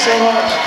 so much.